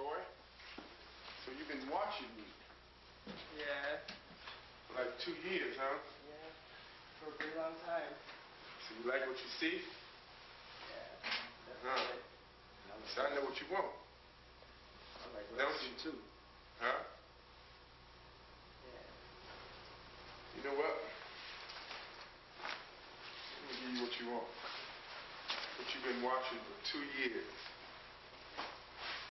toy. So you've been watching me Yeah, for like two years, huh? yeah. For a very long time. So you like what you see? Yeah. Huh. Right. So I know what you want, I like don't you? too. Huh? Yeah. You know what? Let me give you what you want. What you've been watching for two years.